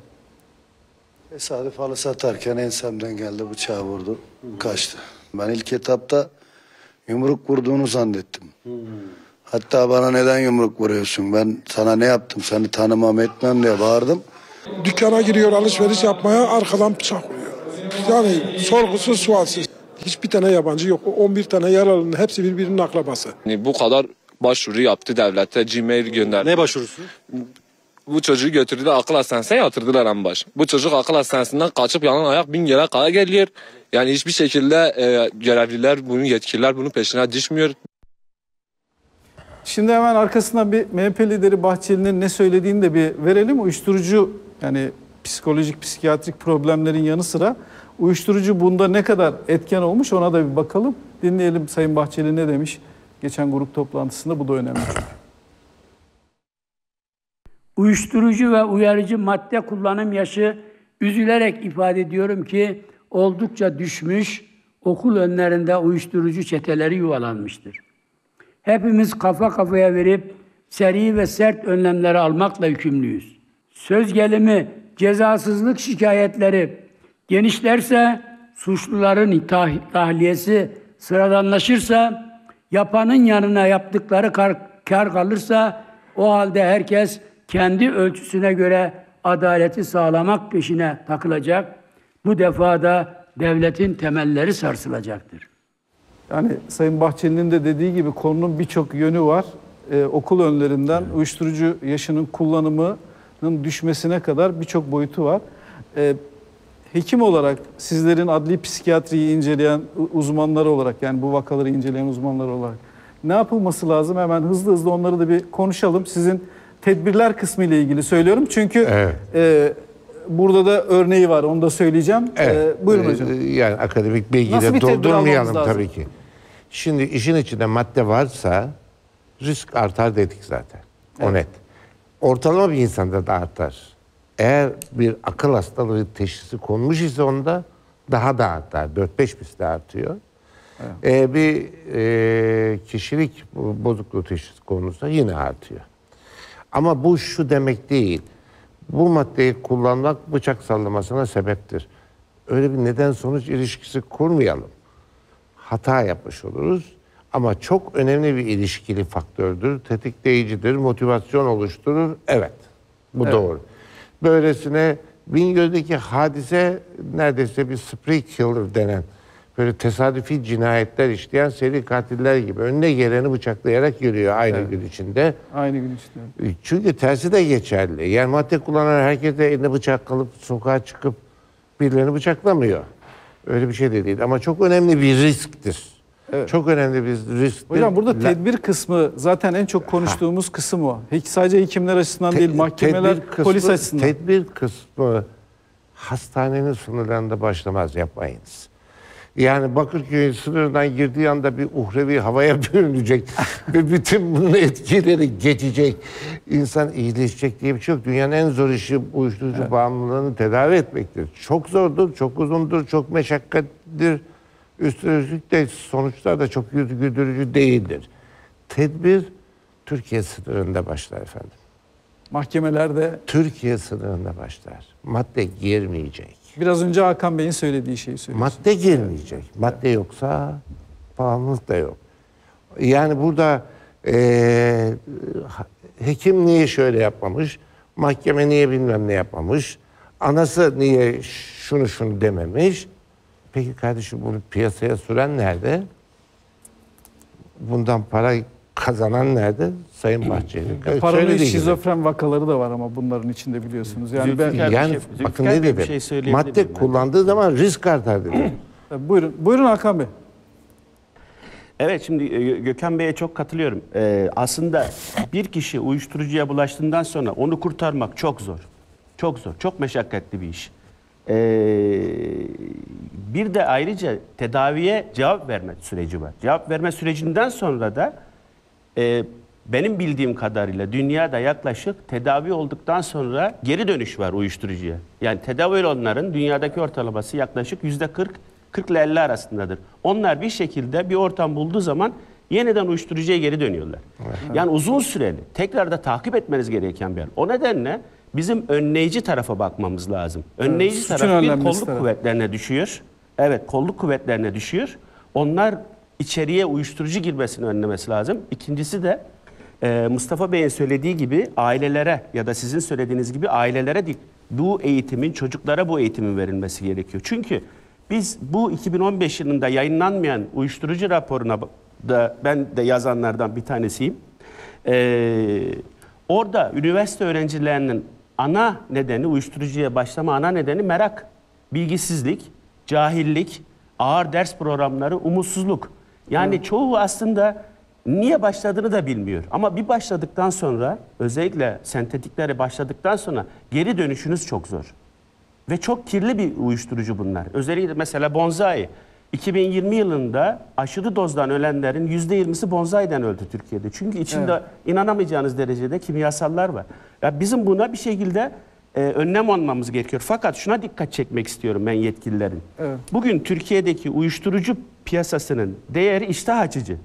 Tesadüf halı satarken ensemden geldi bıçağı vurdu. Kaçtı. Ben ilk etapta yumruk vurduğunu zannettim. Hatta bana neden yumruk vuruyorsun? Ben sana ne yaptım? Seni tanımam etmem diye bağırdım. Dükkana giriyor alışveriş yapmaya arkadan bıçak vuruyor. Yani sorgusuz sualsiz. Hiçbir tane yabancı yok. O 11 tane yaralının hepsi birbirinin akrabası. Yani bu kadar başvuru yaptı devlete, Gmail gönderdi. Ne başvurusu? Bu çocuğu götürdüler akıl hastanesine yatırdılar en baş. Bu çocuk akıl hastanesinden kaçıp yalan ayak bin yere kaya geliyor. Yani hiçbir şekilde e, görevliler, bunun yetkililer bunun peşine düşmüyor. Şimdi hemen arkasından bir MHP lideri Bahçeli'nin ne söylediğini de bir verelim. Uyuşturucu yani psikolojik, psikiyatrik problemlerin yanı sıra uyuşturucu bunda ne kadar etken olmuş ona da bir bakalım. Dinleyelim Sayın Bahçeli ne demiş geçen grup toplantısında bu da önemli. Uyuşturucu ve uyarıcı madde kullanım yaşı üzülerek ifade ediyorum ki oldukça düşmüş, okul önlerinde uyuşturucu çeteleri yuvalanmıştır. Hepimiz kafa kafaya verip seri ve sert önlemleri almakla yükümlüyüz. Söz gelimi cezasızlık şikayetleri genişlerse, suçluların tah- tahliyesi sıradanlaşırsa, yapanın yanına yaptıkları kar, kar kalırsa o halde herkes kendi ölçüsüne göre adaleti sağlamak peşine takılacak. Bu defa da devletin temelleri sarsılacaktır. Yani Sayın Bahçeli'nin de dediği gibi konunun birçok yönü var. Ee, okul önlerinden uyuşturucu yaşının kullanımının düşmesine kadar birçok boyutu var. Ee, hekim olarak sizlerin adli psikiyatriyi inceleyen u- uzmanları olarak yani bu vakaları inceleyen uzmanlar olarak ne yapılması lazım? Hemen hızlı hızlı onları da bir konuşalım. Sizin tedbirler kısmı ile ilgili söylüyorum. Çünkü Evet. e, burada da örneği var onu da söyleyeceğim. Evet. Ee, buyurun Ee, hocam. Yani akademik bilgiyle doldurmayalım tabii ki. Şimdi işin içinde madde varsa risk artar dedik zaten. O net. Ortalama bir insanda da artar. Eğer bir akıl hastalığı teşhisi konmuş ise onda daha da artar. 4-5 misli artıyor. Ee, bir e, kişilik bozukluğu teşhisi konulursa yine artıyor. Ama bu şu demek değil. Bu maddeyi kullanmak bıçak sallamasına sebeptir. Öyle bir neden sonuç ilişkisi kurmayalım. Hata yapmış oluruz. Ama çok önemli bir ilişkili faktördür. Tetikleyicidir, motivasyon oluşturur. Evet, bu doğru. Böylesine Bingöl'deki hadise neredeyse bir spree killer denen böyle tesadüfi cinayetler işleyen seri katiller gibi önüne geleni bıçaklayarak yürüyor aynı gün içinde. Aynı gün içinde. Çünkü tersi de geçerli. Yani madde kullanan herkes de eline bıçak alıp sokağa çıkıp birilerini bıçaklamıyor. Öyle bir şey de değil. Ama çok önemli bir risktir. Çok önemli bir risktir. Hocam burada tedbir kısmı zaten en çok konuştuğumuz kısım o. Hiç sadece hekimler açısından Te- değil, mahkemeler, kısmı- polis açısından. Tedbir kısmı hastanenin sınırlarında başlamaz yapmayınız. Yani Bakırköy sınırından girdiği anda bir uhrevi havaya bürünecek ve bütün bunun etkileri geçecek. İnsan iyileşecek diye bir şey yok. Dünyanın en zor işi uyuşturucu bağımlılığını tedavi etmektir. Çok zordur, çok uzundur, çok meşakkatlidir. Üstüne üstlük de sonuçlar da çok yüz güldürücü değildir. Tedbir Türkiye sınırında başlar efendim. Mahkemelerde Türkiye sınırında başlar. Madde girmeyecek. Biraz önce Hakan Bey'in söylediği şeyi söylüyorsunuz. Madde girmeyecek. Madde yoksa bağımlılık da yok. Yani burada ha- hekim niye şöyle yapmamış, mahkeme niye bilmem ne yapmamış, anası niye şunu şunu dememiş. Peki kardeşim bunu piyasaya süren nerede? Bundan para kazanan nerede? Sayın Bahçeli. Paranoid Söylediği gibi. şizofren vakaları da var ama bunların içinde biliyorsunuz. Yani ben, Yani şey- bakın ne dedim? şey Madde ben? kullandığı zaman risk artar dedim. buyurun, buyurun Hakan Bey. Evet şimdi e, Gö- Gökhan Bey'e çok katılıyorum. Ee, aslında bir kişi uyuşturucuya bulaştığından sonra onu kurtarmak çok zor. Çok zor. Çok meşakkatli bir iş. Ee, bir de ayrıca tedaviye cevap verme süreci var. Cevap verme sürecinden sonra da e, benim bildiğim kadarıyla dünyada yaklaşık tedavi olduktan sonra geri dönüş var uyuşturucuya. Yani tedavi olanların dünyadaki ortalaması yaklaşık yüzde 40 40 ile 50 arasındadır. Onlar bir şekilde bir ortam bulduğu zaman yeniden uyuşturucuya geri dönüyorlar. Yani uzun süreli tekrar da takip etmeniz gereken bir yer. O nedenle bizim önleyici tarafa bakmamız lazım. Önleyici suçun taraf bir kolluk tarafı. kuvvetlerine düşüyor. Evet kolluk kuvvetlerine düşüyor. Onlar içeriye uyuşturucu girmesini önlemesi lazım. İkincisi de e, Mustafa Bey'in söylediği gibi ailelere ya da sizin söylediğiniz gibi ailelere değil, bu eğitimin çocuklara bu eğitimin verilmesi gerekiyor. Çünkü biz bu 2015 yılında yayınlanmayan uyuşturucu raporuna da ben de yazanlardan bir tanesiyim. Ee, orada üniversite öğrencilerinin ana nedeni uyuşturucuya başlama ana nedeni merak, bilgisizlik, cahillik, ağır ders programları, umutsuzluk. Yani çoğu aslında niye başladığını da bilmiyor. Ama bir başladıktan sonra özellikle sentetiklere başladıktan sonra geri dönüşünüz çok zor. Ve çok kirli bir uyuşturucu bunlar. Özellikle mesela bonzai. 2020 yılında aşırı dozdan ölenlerin %20'si bonzaiden öldü Türkiye'de. Çünkü içinde inanamayacağınız derecede kimyasallar var. Ya bizim buna bir şekilde e, önlem almamız gerekiyor. Fakat şuna dikkat çekmek istiyorum ben yetkililerin. Evet. Bugün Türkiye'deki uyuşturucu piyasasının değeri iştah açıcı.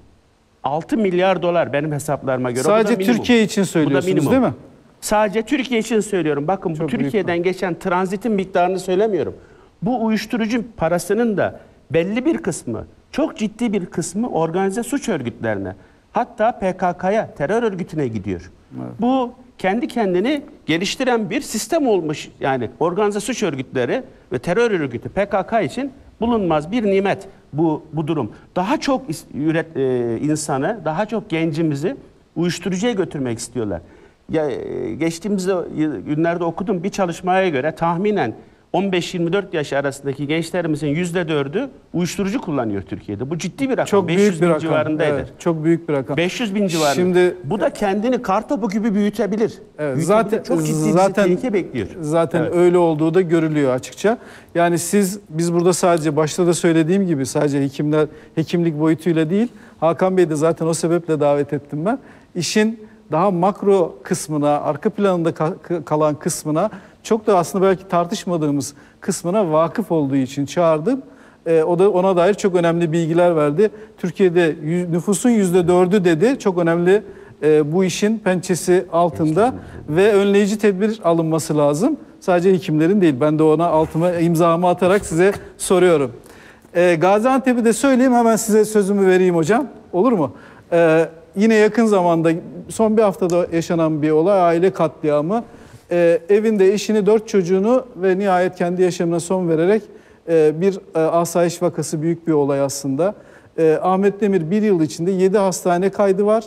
6 milyar dolar benim hesaplarıma göre. Bu Sadece. Türkiye için Bu söylüyorsunuz değil mi? Sadece Türkiye için söylüyorum. Bakın bu Çok büyük Türkiye'den geçen transitin miktarını söylemiyorum. Bu uyuşturucu parasının da belli bir kısmı, çok ciddi bir kısmı organize suç örgütlerine, hatta PKK'ya, terör örgütüne gidiyor. Bu kendi kendini geliştiren bir sistem olmuş. Yani organize suç örgütleri ve terör örgütü PKK için bulunmaz bir nimet bu bu durum. Daha çok üret, e, insanı, daha çok gencimizi uyuşturucuya götürmek istiyorlar. Ya, e, geçtiğimiz de- günlerde okudum bir çalışmaya göre tahminen 15-24 yaş arasındaki gençlerimizin %4'ü uyuşturucu kullanıyor Türkiye'de. Bu ciddi bir rakam. Çok 500 büyük bir bin rakam. civarındaydı. Evet, çok büyük bir rakam. 500 bin civarında. Şimdi bu da kendini kartopu gibi büyütebilir. Evet, Büyütebilir. zaten çok ciddi bir zaten tehlike bekliyor. Zaten Evet. öyle olduğu da görülüyor açıkça. Yani siz biz burada sadece başta da söylediğim gibi sadece hekimler hekimlik boyutuyla değil Hakan Bey de zaten o sebeple davet ettim ben. İşin daha makro kısmına, arka planında ka- kalan kısmına çok da aslında belki tartışmadığımız kısmına vakıf olduğu için çağırdım. Ee, o da ona dair çok önemli bilgiler verdi. Türkiye'de yüz- nüfusun yüzde dördü dedi. Çok önemli e, bu işin pençesi altında ve önleyici tedbir alınması lazım. Sadece hekimlerin değil. Ben de ona altıma imzamı atarak size soruyorum. Ee, Gaziantep'i de söyleyeyim hemen size sözümü vereyim hocam. Olur mu? Ee, yine yakın zamanda son bir haftada yaşanan bir olay aile katliamı. Ee, evinde eşini dört çocuğunu ve nihayet kendi yaşamına son vererek e, bir e, asayiş vakası büyük bir olay aslında. E, Ahmet Demir bir yıl içinde 7 hastane kaydı var.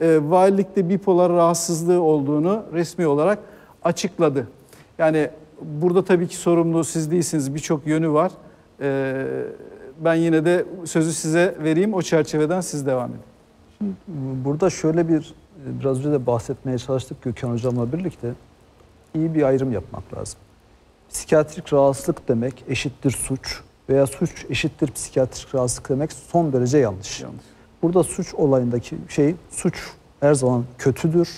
E, valilikte bipolar rahatsızlığı olduğunu resmi olarak açıkladı. Yani burada tabii ki sorumlu siz değilsiniz birçok yönü var. E, ben yine de sözü size vereyim o çerçeveden siz devam edin. Burada şöyle bir biraz önce de bahsetmeye çalıştık Gökhan Hocam'la birlikte iyi bir ayrım yapmak lazım. Psikiyatrik rahatsızlık demek eşittir suç veya suç eşittir psikiyatrik rahatsızlık demek son derece yanlış. Yanlış. Burada suç olayındaki şey suç her zaman kötüdür.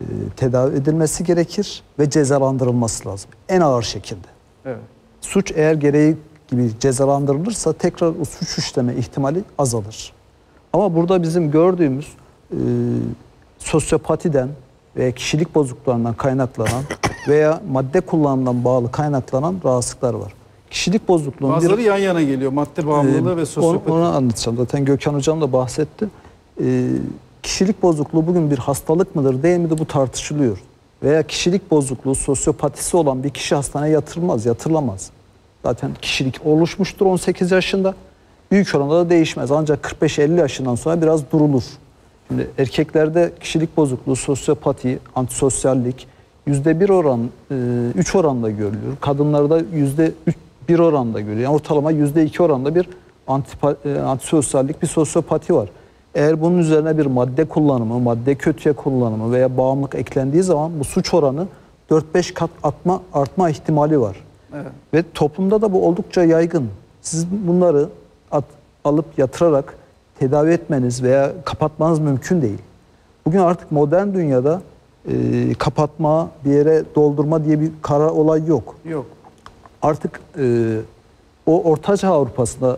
e, tedavi edilmesi gerekir ve cezalandırılması lazım. En ağır şekilde. Evet. Suç eğer gereği gibi cezalandırılırsa tekrar o suç işleme ihtimali azalır. Ama burada bizim gördüğümüz e, sosyopatiden veya kişilik bozukluklarından kaynaklanan veya madde kullanımından bağlı kaynaklanan rahatsızlıklar var. Kişilik bozukluğun bir Bazıları yan yana geliyor. Madde bağımlılığı ee, ve onu, sosyopati. onu anlatacağım. Zaten Gökhan Hocam da bahsetti. Ee, kişilik bozukluğu bugün bir hastalık mıdır değil midir bu tartışılıyor. Veya kişilik bozukluğu, sosyopatisi olan bir kişi hastaneye yatırılmaz, yatırılamaz. Zaten kişilik oluşmuştur 18 yaşında. Büyük oranda da değişmez. Ancak 45-50 yaşından sonra biraz durulur. Şimdi erkeklerde kişilik bozukluğu, sosyopati, antisosyallik yüzde bir oran, e, üç oranda görülüyor. Kadınlarda yüzde üç- bir oranda görülüyor. Yani ortalama yüzde iki oranda bir antipa, e, antisosyallik, bir sosyopati var. Eğer bunun üzerine bir madde kullanımı, madde kötüye kullanımı veya bağımlılık eklendiği zaman bu suç oranı 4-5 kat artma, artma ihtimali var. Ve toplumda da bu oldukça yaygın. Siz bunları alıp yatırarak tedavi etmeniz veya kapatmanız mümkün değil. Bugün artık modern dünyada e, kapatma, bir yere doldurma diye bir kara olay yok. Yok. Artık e, o Ortaçağ Avrupa'sında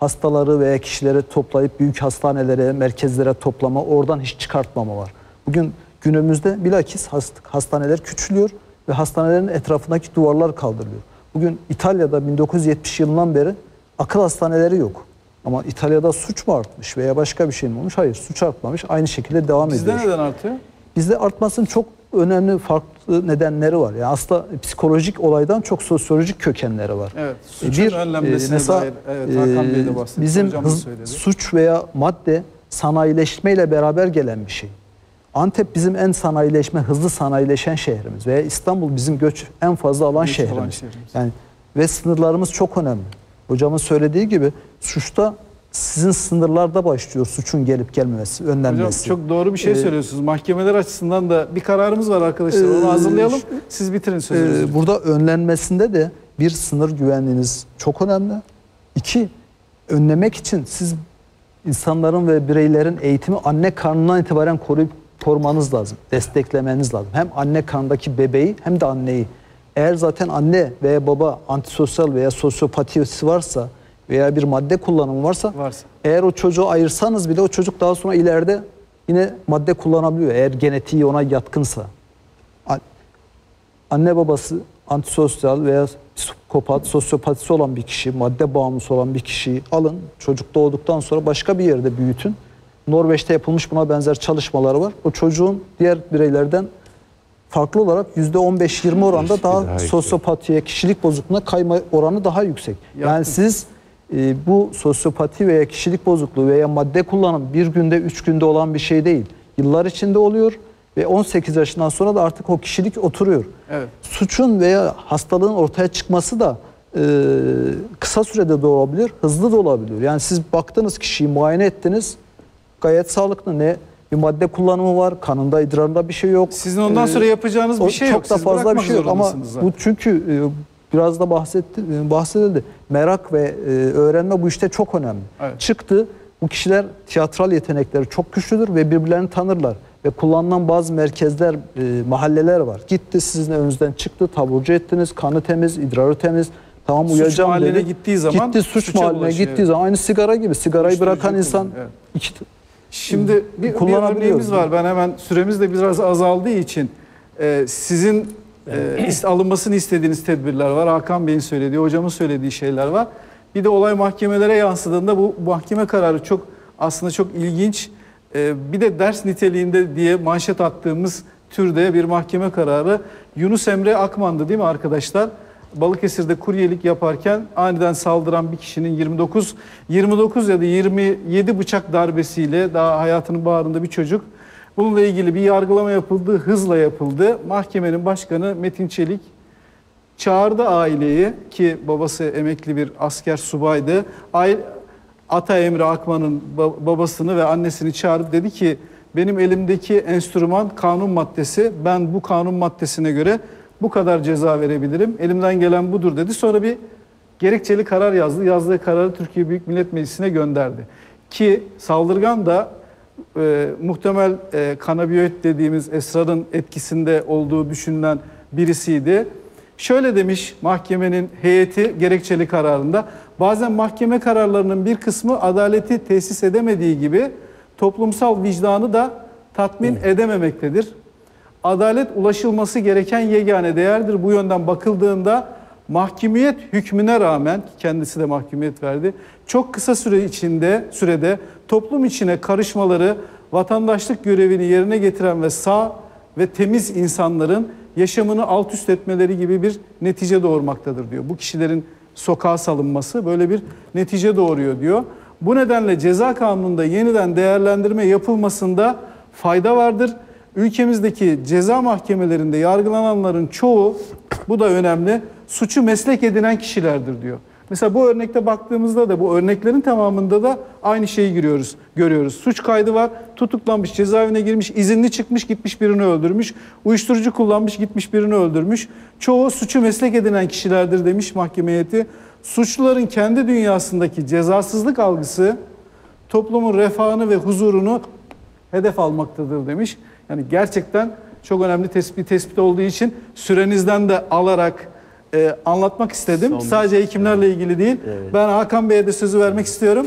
hastaları veya kişileri toplayıp büyük hastanelere, merkezlere toplama, oradan hiç çıkartmama var. Bugün günümüzde bilakis hast- hastaneler küçülüyor ve hastanelerin etrafındaki duvarlar kaldırılıyor. Bugün İtalya'da 1970 yılından beri akıl hastaneleri yok. Ama İtalya'da suç mu artmış veya başka bir şey mi olmuş? Hayır, suç artmamış. Aynı şekilde devam Bizde ediyor. neden artıyor? Bizde artmasının çok önemli farklı nedenleri var. Yani aslında psikolojik olaydan çok sosyolojik kökenleri var. Evet. E, Suçun önlenmesine dair. Evet, Hakan Bey de e, bahsetti, Bizim hız- suç veya madde sanayileşmeyle beraber gelen bir şey. Antep bizim en sanayileşme, hızlı sanayileşen şehrimiz veya İstanbul bizim göç en fazla alan Göç alan şehrimiz. şehrimiz. Yani ve sınırlarımız çok önemli. Hocamın söylediği gibi suçta sizin sınırlarda başlıyor suçun gelip gelmemesi, Hocam önlenmesi. çok doğru bir şey Ee, söylüyorsunuz. Mahkemeler açısından da bir kararımız var arkadaşlar. Onu Ee, hazırlayalım. Siz bitirin sözünüzü. Ee, burada önlenmesinde de bir sınır güvenliğiniz çok önemli. İki, önlemek için siz insanların ve bireylerin eğitimi anne karnından itibaren koruyup korumanız lazım. Desteklemeniz lazım. Hem anne karnındaki bebeği hem de anneyi. Eğer zaten anne veya baba antisosyal veya sosyopatisi varsa veya bir madde kullanımı varsa, Varsa. eğer o çocuğu ayırsanız bile o çocuk daha sonra ileride yine madde kullanabiliyor. Eğer genetiği ona yatkınsa. Anne babası antisosyal veya psikopat, sosyopatisi olan bir kişi, madde bağımlısı olan bir kişiyi alın. Çocuk doğduktan sonra başka bir yerde büyütün. Norveç'te yapılmış buna benzer çalışmalar var. O çocuğun diğer bireylerden farklı olarak %15-20 oranda daha, daha sosyopatiye, kişilik bozukluğuna kayma oranı daha yüksek. Yani Yaptım. siz e, bu sosyopati veya kişilik bozukluğu veya madde kullanım bir günde, üç günde olan bir şey değil. Yıllar içinde oluyor ve 18 yaşından sonra da artık o kişilik oturuyor. Evet. Suçun veya hastalığın ortaya çıkması da e, kısa sürede de olabilir, hızlı da olabiliyor. Yani siz baktınız kişiyi muayene ettiniz, gayet sağlıklı. Ne bir madde kullanımı var, kanında, idrarında bir şey yok. Sizin ondan Ee, sonra yapacağınız bir şey çok yok. da Siz fazla bir şey yok ama zaten. bu çünkü e, biraz da bahsetti, e, bahsedildi. Merak ve e, öğrenme bu işte çok önemli. Evet. Çıktı. Bu kişiler tiyatral yetenekleri çok güçlüdür ve birbirlerini tanırlar. Ve kullanılan bazı merkezler, e, mahalleler var. Gitti sizin önünüzden çıktı, taburcu ettiniz, kanı temiz, idrarı temiz. Tamam Suç uyacağım mahalline dedi. gittiği zaman Gitti suç mahalline gittiği evet. zaman aynı sigara gibi. Sigarayı Uyuşturucu bırakan insan evet. iki, Şimdi bir, bir kullanabiliyoruz. örneğimiz var. Ben hemen süremiz de biraz azaldığı için e, sizin e, alınmasını istediğiniz tedbirler var. Hakan Bey'in söylediği, hocamın söylediği şeyler var. Bir de olay mahkemelere yansıdığında bu mahkeme kararı çok aslında çok ilginç. E, bir de ders niteliğinde diye manşet attığımız türde bir mahkeme kararı. Yunus Emre Akman'dı değil mi arkadaşlar? Balıkesir'de kuryelik yaparken aniden saldıran bir kişinin 29 29 ya da 27 bıçak darbesiyle daha hayatının bağrında bir çocuk. Bununla ilgili bir yargılama yapıldı, hızla yapıldı. Mahkemenin başkanı Metin Çelik çağırdı aileyi ki babası emekli bir asker subaydı. Aile, Ata Emre Akman'ın ba- babasını ve annesini çağırıp dedi ki benim elimdeki enstrüman kanun maddesi. Ben bu kanun maddesine göre bu kadar ceza verebilirim. Elimden gelen budur dedi. Sonra bir gerekçeli karar yazdı. Yazdığı kararı Türkiye Büyük Millet Meclisi'ne gönderdi. Ki saldırgan da e, muhtemel e, kanabiyoid dediğimiz esrarın etkisinde olduğu düşünülen birisiydi. Şöyle demiş mahkemenin heyeti gerekçeli kararında. Bazen mahkeme kararlarının bir kısmı adaleti tesis edemediği gibi toplumsal vicdanı da tatmin edememektedir. Adalet ulaşılması gereken yegane değerdir. Bu yönden bakıldığında mahkumiyet hükmüne rağmen kendisi de mahkumiyet verdi. Çok kısa süre içinde sürede toplum içine karışmaları vatandaşlık görevini yerine getiren ve sağ ve temiz insanların yaşamını alt üst etmeleri gibi bir netice doğurmaktadır diyor. Bu kişilerin sokağa salınması böyle bir netice doğuruyor diyor. Bu nedenle ceza kanununda yeniden değerlendirme yapılmasında fayda vardır. Ülkemizdeki ceza mahkemelerinde yargılananların çoğu, bu da önemli, suçu meslek edinen kişilerdir diyor. Mesela bu örnekte baktığımızda da bu örneklerin tamamında da aynı şeyi görüyoruz. Görüyoruz. Suç kaydı var, tutuklanmış, cezaevine girmiş, izinli çıkmış, gitmiş birini öldürmüş. Uyuşturucu kullanmış, gitmiş birini öldürmüş. Çoğu suçu meslek edinen kişilerdir demiş mahkeme heyeti. Suçluların kendi dünyasındaki cezasızlık algısı toplumun refahını ve huzurunu hedef almaktadır demiş. Yani gerçekten çok önemli tespit tespit olduğu için sürenizden de alarak e, anlatmak istedim. Son- Sadece hekimlerle ilgili değil. Ben Hakan Bey'e de sözü vermek istiyorum.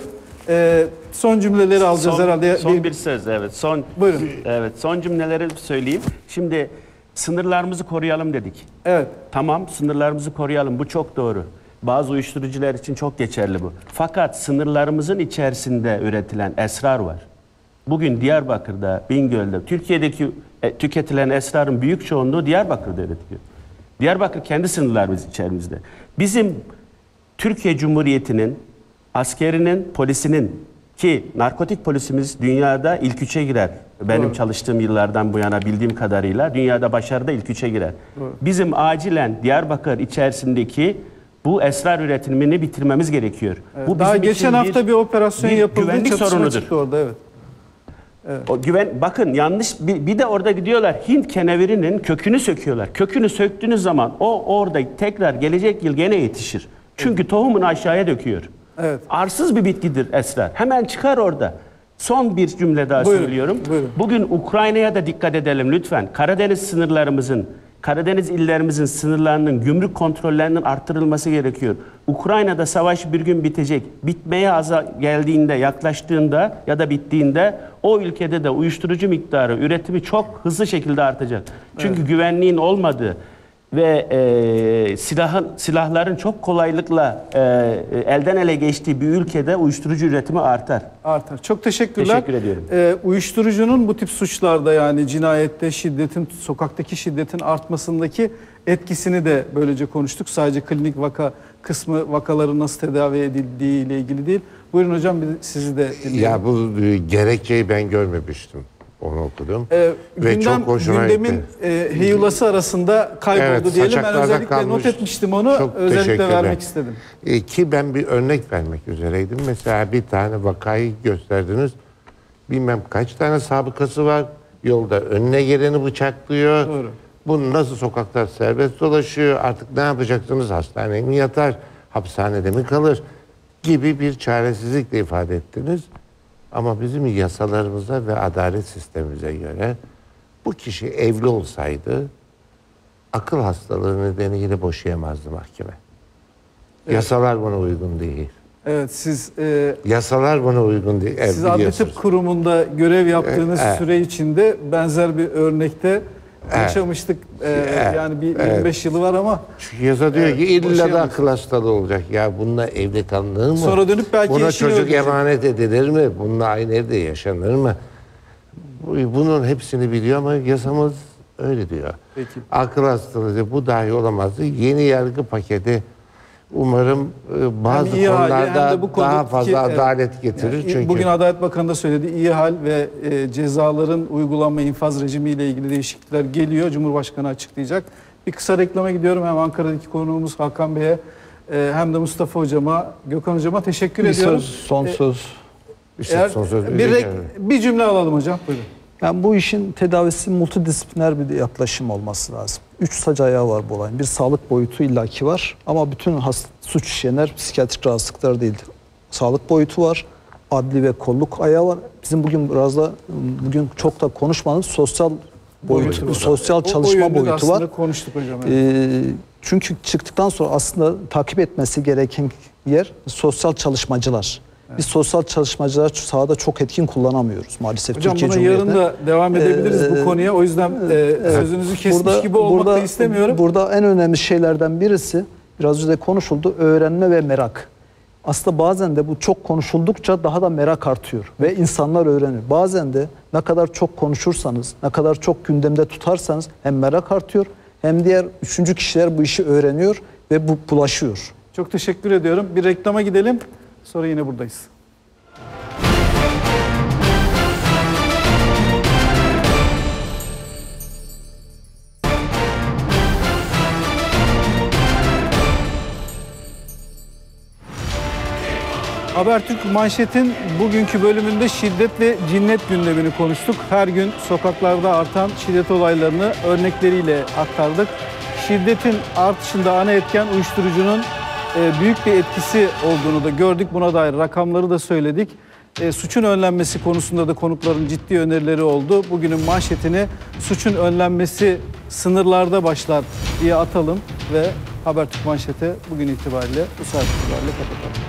E, son cümleleri alacağız son, herhalde. Son Bir- bir söz evet. Son Buyurun. Evet, son cümleleri söyleyeyim. Şimdi sınırlarımızı koruyalım dedik. Evet. Tamam, sınırlarımızı koruyalım. Bu çok doğru. Bazı uyuşturucular için çok geçerli bu. Fakat sınırlarımızın içerisinde üretilen esrar var. Bugün Diyarbakır'da, Bingöl'de, Türkiye'deki e, tüketilen esrarın büyük çoğunluğu Diyarbakır'da üretiliyor. Diyarbakır kendi sınırlarımız içerimizde. Bizim Türkiye Cumhuriyeti'nin askerinin, polisinin ki narkotik polisimiz dünyada ilk üçe girer. Benim çalıştığım yıllardan bu yana bildiğim kadarıyla dünyada başarıda ilk üçe girer. Bizim acilen Diyarbakır içerisindeki bu esrar üretimini bitirmemiz gerekiyor. Bu Daha geçen hafta bir, operasyon bir yapıldı. güvenlik sorunudur. orada evet. O güven bakın yanlış bir, bir de orada gidiyorlar Hint kenevirinin kökünü söküyorlar. Kökünü söktüğünüz zaman o orada tekrar gelecek yıl gene yetişir. Çünkü tohumunu aşağıya döküyor. Evet. Arsız bir bitkidir esrar. Hemen çıkar orada. Son bir cümle daha Buyurun, söylüyorum. buyurun. Bugün Ukrayna'ya da dikkat edelim lütfen. Karadeniz sınırlarımızın, Karadeniz illerimizin sınırlarının gümrük kontrollerinin arttırılması gerekiyor. Ukrayna'da savaş bir gün bitecek. Bitmeye aza geldiğinde, yaklaştığında ya da bittiğinde o ülkede de uyuşturucu miktarı, üretimi çok hızlı şekilde artacak. Çünkü güvenliğin olmadığı ve e, silahın silahların çok kolaylıkla e, elden ele geçtiği bir ülkede uyuşturucu üretimi artar. Artar. Çok teşekkürler. Teşekkür ediyorum. Ee, uyuşturucunun bu tip suçlarda yani cinayette, şiddetin, sokaktaki şiddetin artmasındaki etkisini de böylece konuştuk. Sadece klinik vaka kısmı vakaların nasıl tedavi edildiği ile ilgili değil. Buyurun hocam sizi de dinleyelim. Ya bu e, gerekçeyi ben görmemiştim. Onu okudum. Ee, Ve gündem, çok hoşuma gündemin gitti. e, heyulası arasında kayboldu Evet, diyelim. Ben özellikle kalmış. not etmiştim onu. Çok özellikle vermek istedim. E, ki ben bir örnek vermek üzereydim. Mesela bir tane vakayı gösterdiniz. Bilmem kaç tane sabıkası var. Yolda önüne geleni bıçaklıyor. Doğru. Bu nasıl sokaklar serbest dolaşıyor? Artık ne yapacaksınız? Hastaneye mi yatar? Hapishanede mi kalır? Gibi bir çaresizlikle ifade ettiniz. Ama bizim yasalarımıza ve adalet sistemimize göre bu kişi evli olsaydı akıl hastalığı nedeniyle boşayamazdı mahkeme. Yasalar buna uygun değil. Evet siz e, Yasalar buna uygun değil. Evet, Siz Adli. Tıp Kurumu'nda görev yaptığınız Evet. süre içinde benzer bir örnekte yaşamıştık. E, yani bir 25 yılı var ama Çünkü yasa diyor Evet, ki illa da akıl hastalığı olacak. Ya bununla evde kalınır mı? Sonra dönüp belki Buna çocuk öldürecek. emanet edilir mi? Bununla aynı evde yaşanır mı? Bu- Bunun hepsini biliyor ama yasamız öyle diyor. Peki. Akıl hastalığı bu dahi olamazdı. Yeni yargı paketi umarım e, bazı Hem iyi hali hem konularda de bu daha ki, fazla evet, adalet getirir. yani Çünkü Bugün Adalet Bakanı da söyledi. İyi hal ve e, cezaların uygulanma infaz rejimiyle ilgili değişiklikler geliyor. Cumhurbaşkanı açıklayacak. Bir kısa reklama gidiyorum. Hem Ankara'daki konuğumuz Hakan Bey'e e, hem de Mustafa Hocama, Gökhan Hocama teşekkür Bir ediyorum. söz, son E, söz. işte Eğer son söz bir, rek- bir cümle alalım hocam. Buyurun. Yani bu işin tedavisi multidisipliner bir yaklaşım olması lazım. Üç sac ayağı var bu olayın. Bir sağlık boyutu illaki var ama bütün hast- suç işleyenler psikiyatrik rahatsızlıklar değil. Sağlık boyutu var, adli ve kolluk ayağı var. Bizim bugün biraz da bugün çok da konuşmadığımız sosyal boyutu, bir sosyal O- çalışma boyutu var. konuştuk hocam. evet. Ee, çünkü çıktıktan sonra aslında takip etmesi gereken yer sosyal çalışmacılar. Biz sosyal çalışmacılar sahada çok etkin kullanamıyoruz maalesef Hocam Türkiye buna yarın da devam edebiliriz Ee, bu konuya. O yüzden e, sözünüzü kesmiş gibi olmak da istemiyorum. Burada en önemli şeylerden birisi biraz önce konuşuldu öğrenme ve merak. Aslında bazen de bu çok konuşuldukça daha da merak artıyor ve insanlar öğrenir. Bazen de ne kadar çok konuşursanız, ne kadar çok gündemde tutarsanız hem merak artıyor hem diğer üçüncü kişiler bu işi öğreniyor ve bu bulaşıyor. Çok teşekkür ediyorum. Bir reklama gidelim. Sonra yine buradayız. Habertürk Manşet'in bugünkü bölümünde şiddet ve cinnet gündemini konuştuk. Her gün sokaklarda artan şiddet olaylarını örnekleriyle aktardık. Şiddetin artışında ana etken uyuşturucunun büyük bir etkisi olduğunu da gördük. Buna dair rakamları da söyledik. E, suçun önlenmesi konusunda da konukların ciddi önerileri oldu. Bugünün manşetini suçun önlenmesi sınırlarda başlar diye atalım ve Habertürk Manşet'e bugün itibariyle bu saat itibariyle kapatalım.